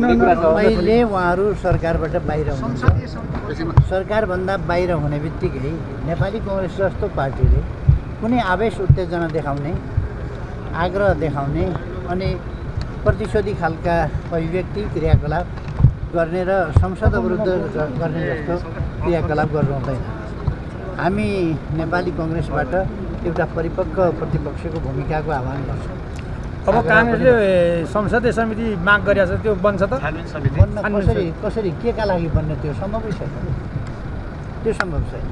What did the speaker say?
अहिले उहाँहरू सरकारबाट बाहिर हुनुहुन्छ। सरकारभन्दा बाहिर हुने बित्तिकै नेपाली कङ्ग्रेस जस्तो पार्टीले कुनै आवेश उत्तेजना देखाउने आग्रह देखाउने अनि प्रतिशोधी खालका अभिव्यक्ति क्रियाकलाप गर्ने र संसद विरुद्ध ग- गर्ने जस्तो क्रियाकलाप गर्नु हुँदैन। हामी नेपाली कङ्ग्रेसबाट एउटा परिपक्व प्रतिपक्षको भूमिकाको आह्वान गर्छौँ। अब काङ्ग्रेसले संसदीय समिति माग गरिरहेको छ त्यो बन्छ त। कसरी कसरी के का लागि बन्ने त्यो सम्भवै छैन त्यो सम्भव छैन